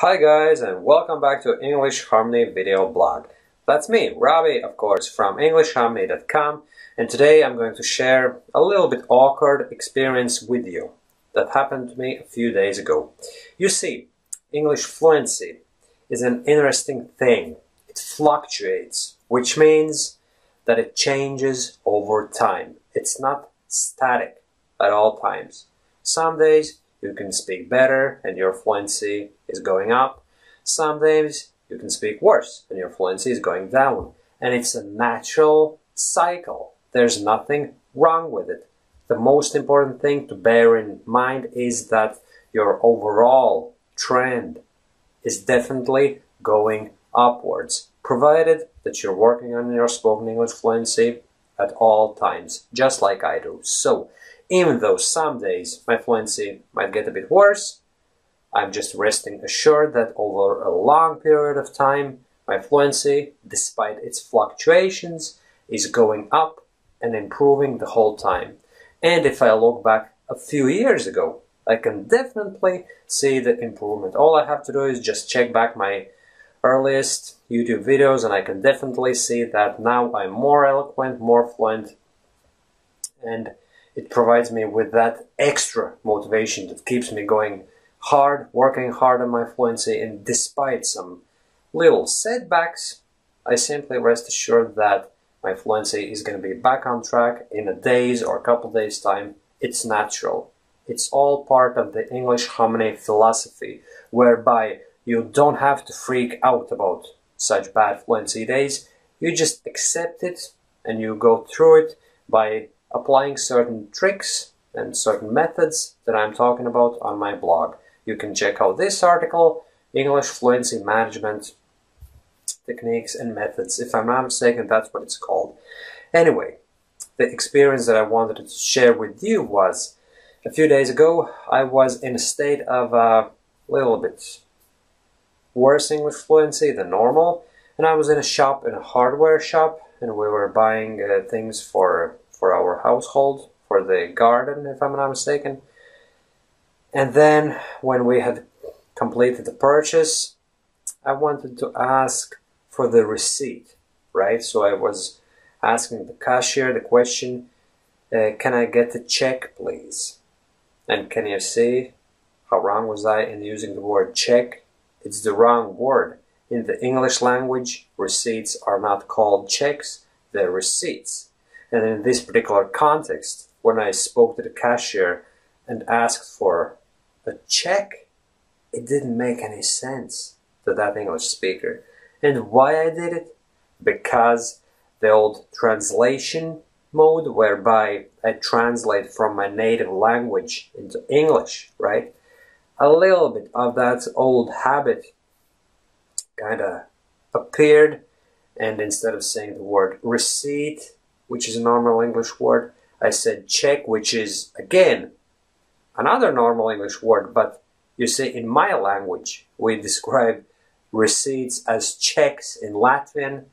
Hi guys and welcome back to English Harmony video blog. That's me, Robbie, of course, from EnglishHarmony.com and today I'm going to share a little bit awkward experience with you that happened to me a few days ago. You see, English fluency is an interesting thing. It fluctuates, which means that it changes over time. It's not static at all times. Some days you can speak better and your fluency is going up. Some days you can speak worse and your fluency is going down. And it's a natural cycle. There's nothing wrong with it. The most important thing to bear in mind is that your overall trend is definitely going upwards, provided that you're working on your spoken English fluency at all times, just like I do. So, even though some days my fluency might get a bit worse, I'm just resting assured that over a long period of time, my fluency, despite its fluctuations, is going up and improving the whole time. And if I look back a few years ago, I can definitely see the improvement. All I have to do is just check back my earliest YouTube videos and I can definitely see that now I'm more eloquent, more fluent, and it provides me with that extra motivation that keeps me going hard, working hard on my fluency, and despite some little setbacks, I simply rest assured that my fluency is going to be back on track in a day's or a couple days time. It's natural. It's all part of the English harmony philosophy, whereby you don't have to freak out about such bad fluency days. You just accept it and you go through it by applying certain tricks and certain methods that I'm talking about on my blog. You can check out this article, English Fluency Management Techniques and Methods. If I'm not mistaken, that's what it's called. Anyway, the experience that I wanted to share with you was a few days ago, I was in a state of a little bit worse English fluency than normal, and I was in a shop, in a hardware shop, and we were buying uh, things for for our household, for the garden, if I'm not mistaken. And then when we had completed the purchase, I wanted to ask for the receipt, right? So I was asking the cashier the question, uh, can I get the check, please? And can you see how wrong was I in using the word check? It's the wrong word. In the English language, receipts are not called checks, they're receipts. And in this particular context, when I spoke to the cashier and asked for a check, it didn't make any sense to that English speaker. And why I did it? Because the old translation mode, whereby I translate from my native language into English, right? A little bit of that old habit kind of appeared, and instead of saying the word receipt, which is a normal English word. I said check, which is, again, another normal English word, but you see, in my language, we describe receipts as checks in Latvian.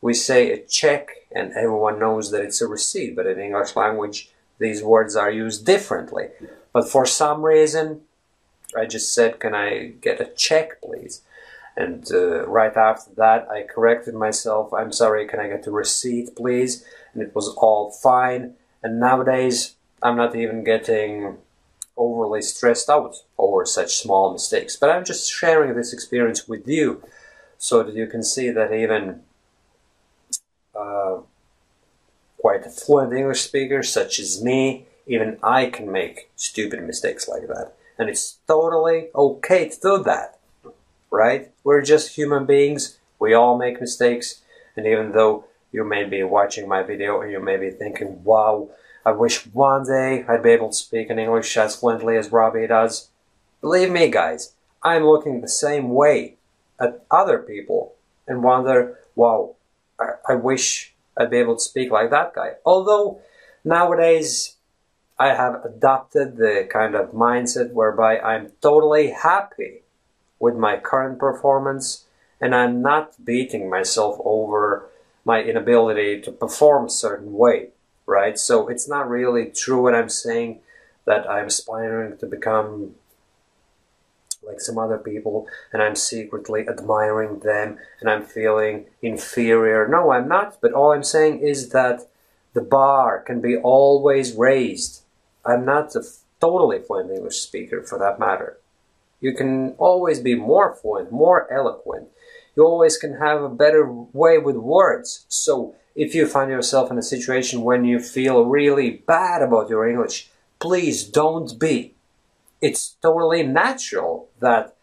We say a check, and everyone knows that it's a receipt, but in English language, these words are used differently. But for some reason, I just said, Can I get a check, please? And uh, right after that, I corrected myself. I'm sorry, can I get the receipt, please? And it was all fine. And nowadays, I'm not even getting overly stressed out over such small mistakes. But I'm just sharing this experience with you so that you can see that even uh, quite fluent English speakers such as me, even I can make stupid mistakes like that. And it's totally okay to do that right? We're just human beings. We all make mistakes. And even though you may be watching my video and you may be thinking, wow, I wish one day I'd be able to speak in English as fluently as Robbie does. Believe me, guys, I'm looking the same way at other people and wonder, wow, I, I wish I'd be able to speak like that guy. Although nowadays I have adopted the kind of mindset whereby I'm totally happy with my current performance and I'm not beating myself over my inability to perform a certain way, right? So it's not really true what I'm saying that I'm aspiring to become like some other people and I'm secretly admiring them and I'm feeling inferior. No, I'm not, but all I'm saying is that the bar can be always raised. I'm not a totally fluent English speaker for that matter. You can always be more fluent, more eloquent. You always can have a better way with words. So if you find yourself in a situation when you feel really bad about your English, please don't be it's totally natural that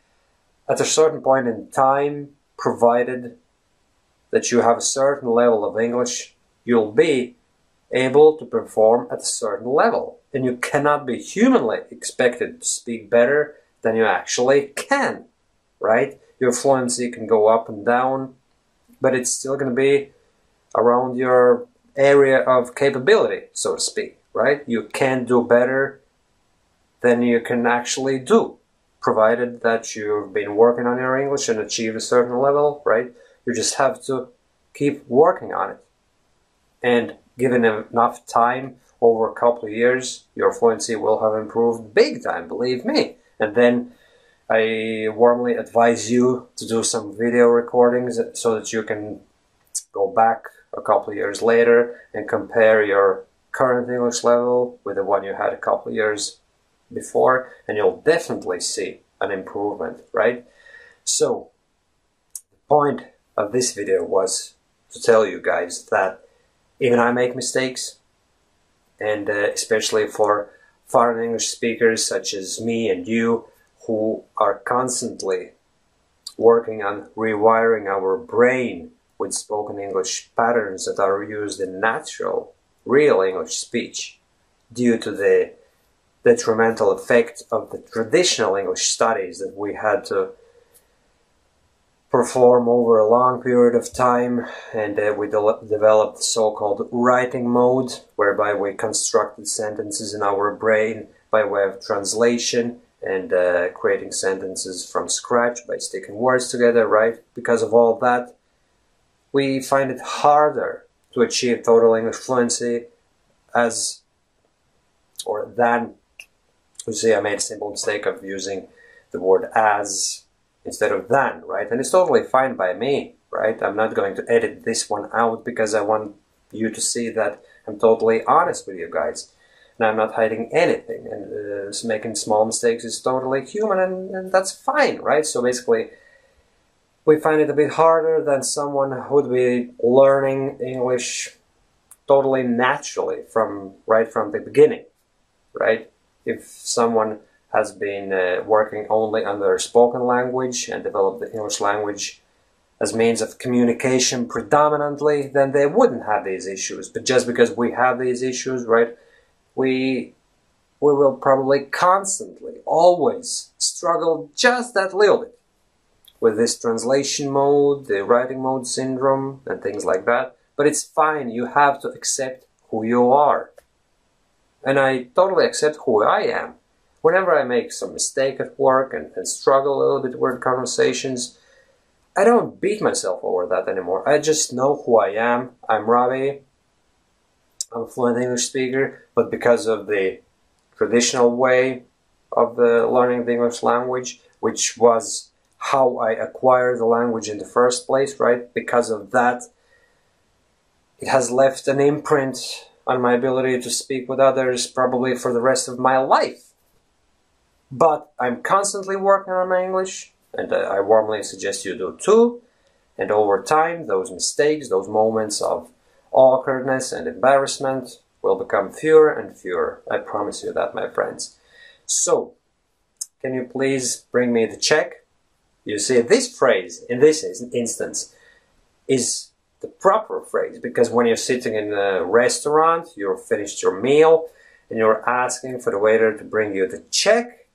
at a certain point in time, provided that you have a certain level of English, you'll be able to perform at a certain level. And you cannot be humanly expected to speak better than you actually can, right? Your fluency can go up and down, but it's still going to be around your area of capability, so to speak, right? You can do better than you can actually do, provided that you've been working on your English and achieve a certain level, right? You just have to keep working on it. And given enough time, over a couple of years, your fluency will have improved big time, believe me. And then I warmly advise you to do some video recordings so that you can go back a couple of years later and compare your current English level with the one you had a couple of years before and you'll definitely see an improvement, right? So, the point of this video was to tell you guys that even I make mistakes and uh, especially for foreign English speakers such as me and you who are constantly working on rewiring our brain with spoken English patterns that are used in natural, real English speech due to the detrimental effect of the traditional English studies that we had to perform over a long period of time. And uh, we de developed so-called writing mode whereby we constructed sentences in our brain by way of translation and uh, creating sentences from scratch by sticking words together right? Because of all that we find it harder to achieve total English fluency as or than you see I made a simple mistake of using the word as instead of than, right? And it's totally fine by me, right? I'm not going to edit this one out because I want you to see that I'm totally honest with you guys. And I'm not hiding anything. And uh, making small mistakes is totally human and, and that's fine, right? So basically, we find it a bit harder than someone who would be learning English totally naturally from right from the beginning, right? if someone has been uh, working only on their spoken language and developed the English language as means of communication predominantly, then they wouldn't have these issues. But just because we have these issues, right, we we will probably constantly, always struggle just that little bit with this translation mode, the writing mode syndrome, and things like that. But it's fine. You have to accept who you are and I totally accept who I am. Whenever I make some mistake at work and, and struggle a little bit with conversations, I don't beat myself over that anymore. I just know who I am. I'm Robbie. I'm a fluent English speaker, but because of the traditional way of the learning the English language, which was how I acquired the language in the first place, right? Because of that, it has left an imprint on my ability to speak with others probably for the rest of my life. But I'm constantly working on my English, and I warmly suggest you do too. And over time, those mistakes, those moments of awkwardness and embarrassment will become fewer and fewer. I promise you that, my friends. So, can you please bring me the check? You see, this phrase, in this instance, is the proper phrase because when you're sitting in a restaurant, you've finished your meal, and you're asking for the waiter to bring you the check,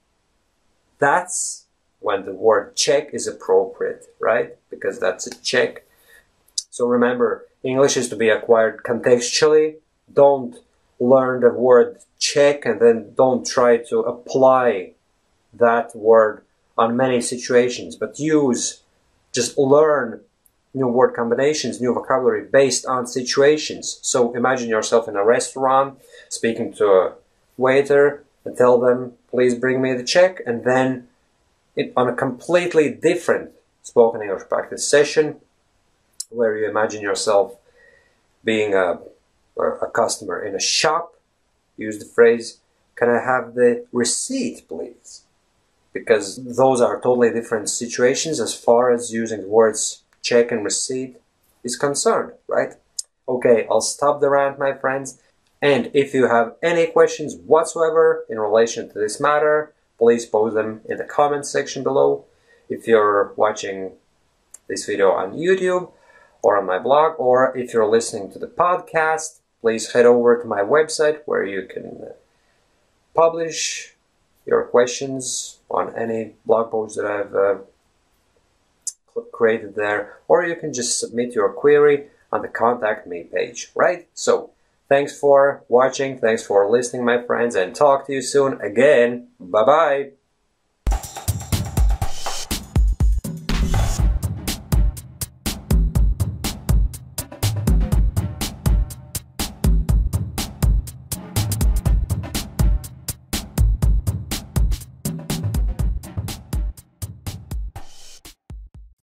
that's when the word check is appropriate, right? Because that's a check. So remember, English is to be acquired contextually. Don't learn the word check and then don't try to apply that word on many situations, but use, just learn new word combinations, new vocabulary based on situations. So imagine yourself in a restaurant speaking to a waiter and tell them, please bring me the check, and then it, on a completely different spoken English practice session where you imagine yourself being a, a customer in a shop, use the phrase, Can I have the receipt, please? Because those are totally different situations as far as using the words check and receipt is concerned, right? Okay, I'll stop the rant, my friends. And if you have any questions whatsoever in relation to this matter, please post them in the comment section below. If you're watching this video on YouTube or on my blog, or if you're listening to the podcast, please head over to my website where you can publish your questions on any blog post that I've uh, created there, or you can just submit your query on the contact me page, right? So thanks for watching, thanks for listening, my friends, and talk to you soon again. Bye bye.